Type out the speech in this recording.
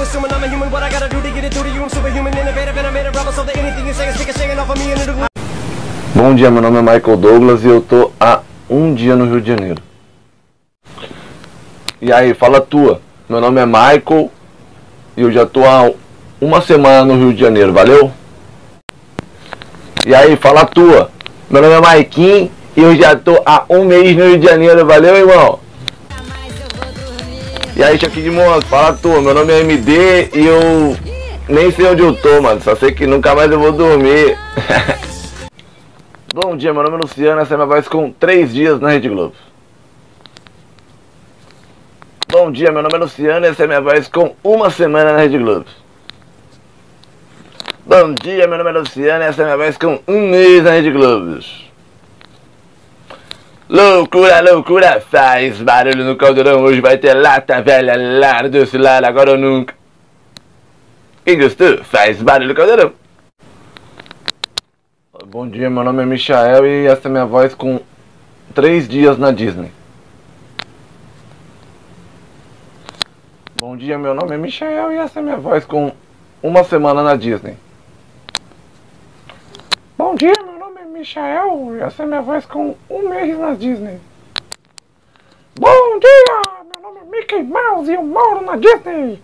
I'm a human. What I gotta do to get it through to you? I'm superhuman, innovative, and I made a promise. So that anything you say is off of me and it'll Bom dia, meu nome é Michael Douglas e eu tô há um dia no Rio de Janeiro. E aí, fala tua. Meu nome é Michael e eu já tô há uma semana no Rio de Janeiro, valeu? E aí, fala tua. Meu nome é Maikin e eu já tô há um mês no Rio de Janeiro, valeu, irmão? E aí, Chuck de Monstro, fala tua. Meu nome é MD e eu nem sei onde eu tô, mano. Só sei que nunca mais eu vou dormir. Bom dia, meu nome é Luciano, essa é minha voz com 3 dias na Rede Globo. Bom dia, meu nome é Luciano, essa é minha voz com uma semana na Rede Globo. Bom dia, meu nome é Luciano, essa é minha voz com um mês na Rede Globo. Loucura, loucura, faz barulho no caldeirão, hoje vai ter lata velha lá desse lado, agora ou nunca. Quem gostou, faz barulho no caldeirão. Bom dia, meu nome é Michael e essa é minha voz com três dias na Disney. Bom dia, meu nome é Michael e essa é minha voz com uma semana na Disney. Bom dia, Michael essa é minha voz com um mês na Disney. Bom dia, meu nome é Mickey Mouse e eu moro na Disney.